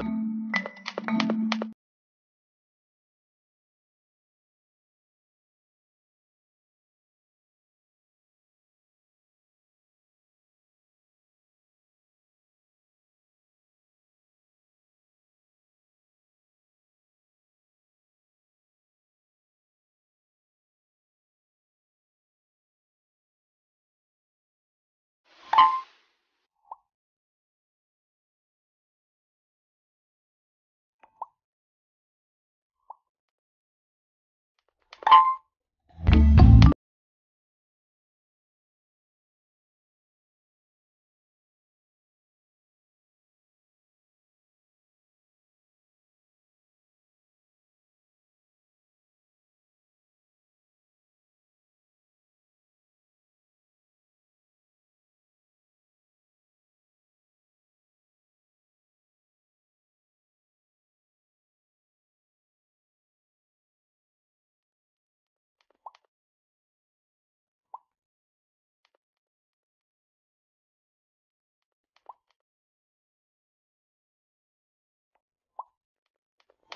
you